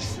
ます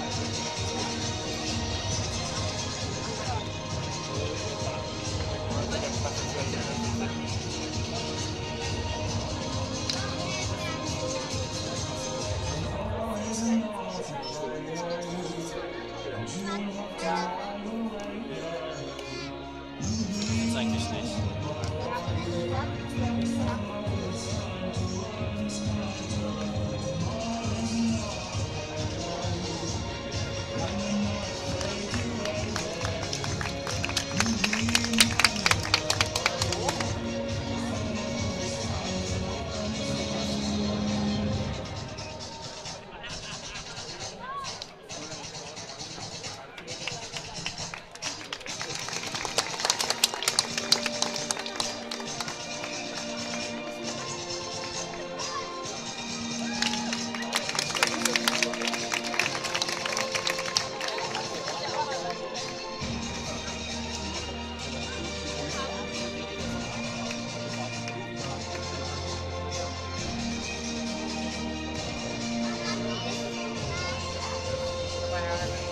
around